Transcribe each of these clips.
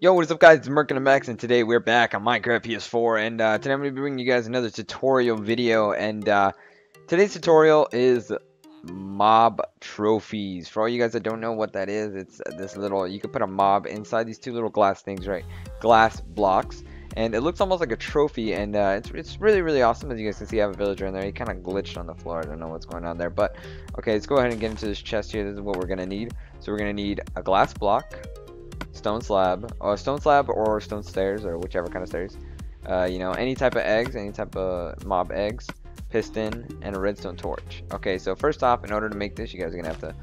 Yo, what is up guys, it's MerK and Max, and today we're back on Minecraft PS4, and uh, today I'm going to be bringing you guys another tutorial video, and uh, today's tutorial is mob trophies. For all you guys that don't know what that is, it's this little, you can put a mob inside these two little glass things, right, glass blocks, and it looks almost like a trophy, and uh, it's, it's really, really awesome, as you guys can see, I have a villager in there, he kind of glitched on the floor, I don't know what's going on there, but, okay, let's go ahead and get into this chest here, this is what we're going to need, so we're going to need a glass block, stone slab, or stone slab or stone stairs, or whichever kind of stairs. Uh, you know, any type of eggs, any type of mob eggs, piston, and a redstone torch. Okay, so first off, in order to make this, you guys are gonna have to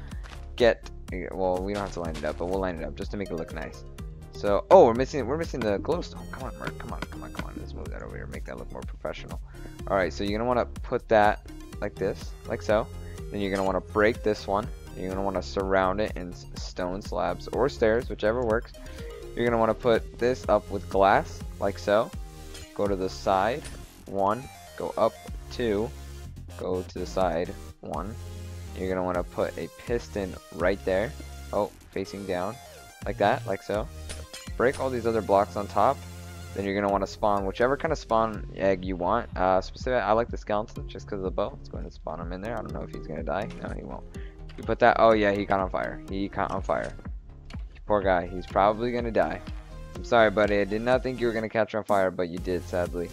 get. Well, we don't have to line it up, but we'll line it up just to make it look nice. So, oh, we're missing we're missing the glowstone. Come on, MerK. Come on, come on, come on. Let's move that over here, make that look more professional. All right, so you're gonna want to put that like this, like so. Then you're gonna want to break this one you're going to want to surround it in stone slabs or stairs, whichever works. You're going to want to put this up with glass, like so. Go to the side, one. Go up, two. Go to the side, one. You're going to want to put a piston right there. Oh, facing down, like that, like so. Break all these other blocks on top. Then you're going to want to spawn whichever kind of spawn egg you want. Uh, specific, I like the skeleton just because of the bow. Let's go ahead and spawn him in there. I don't know if he's going to die. No, he won't. You put that. Oh yeah, he caught on fire. He caught on fire. Poor guy. He's probably gonna die. I'm sorry, buddy. I did not think you were gonna catch on fire, but you did, sadly.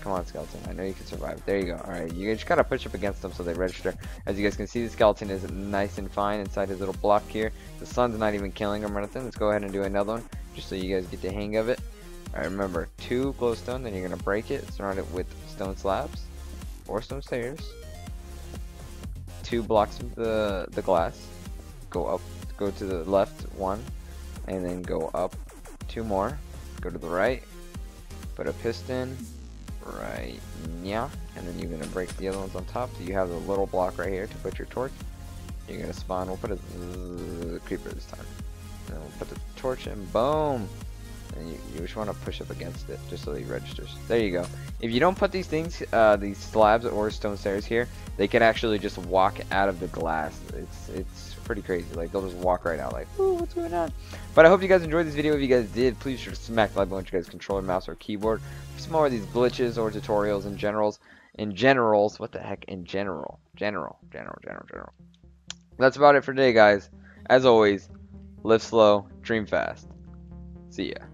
Come on, skeleton. I know you can survive. There you go. Alright, you just gotta push up against them so they register. As you guys can see, the skeleton is nice and fine inside his little block here. The sun's not even killing him or anything. Let's go ahead and do another one, just so you guys get the hang of it. Alright, remember, two glowstone, then you're gonna break it, surround it with stone slabs, or stone stairs, two blocks of the, the glass, go up, go to the left one, and then go up two more, go to the right, put a piston, right, yeah, and then you're going to break the other ones on top, so you have the little block right here to put your torch, you're going to spawn, we'll put a uh, creeper this time, and we'll put the torch in, boom, and you, you just want to push up against it just so he registers. There you go. If you don't put these things, uh, these slabs or stone stairs here, they can actually just walk out of the glass. It's it's pretty crazy. Like they'll just walk right out. Like, ooh, what's going on? But I hope you guys enjoyed this video. If you guys did, please sure to smack the like button. If You guys controller, mouse, or keyboard for some more of these glitches or tutorials in generals. In generals, what the heck? In general, general, general, general, general. That's about it for today, guys. As always, live slow, dream fast. See ya.